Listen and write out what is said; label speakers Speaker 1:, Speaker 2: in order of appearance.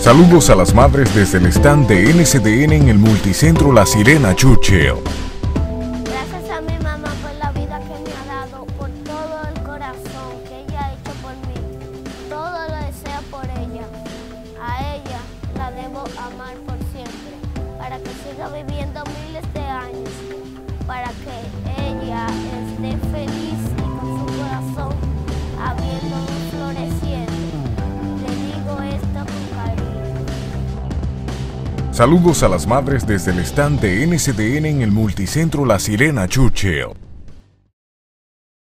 Speaker 1: Saludos a las madres desde el stand de NCDN en el multicentro La Sirena Churchill.
Speaker 2: Gracias a mi mamá por la vida que me ha dado, por todo el corazón que ella ha hecho por mí. Todo lo deseo por ella. A ella la debo amar por siempre, para que siga viviendo miles
Speaker 1: Saludos a las madres desde el stand de NCDN en el multicentro La Sirena Churchill.